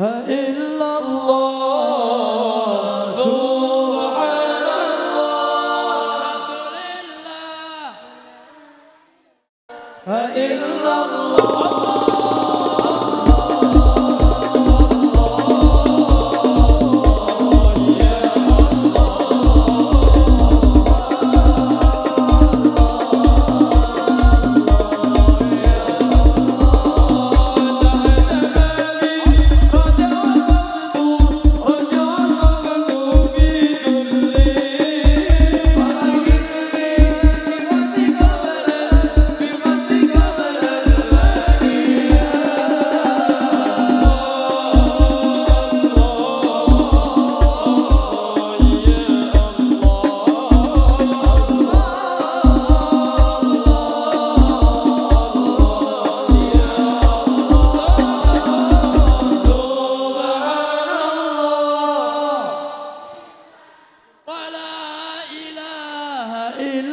إلا الله سبحان الله الحمد إله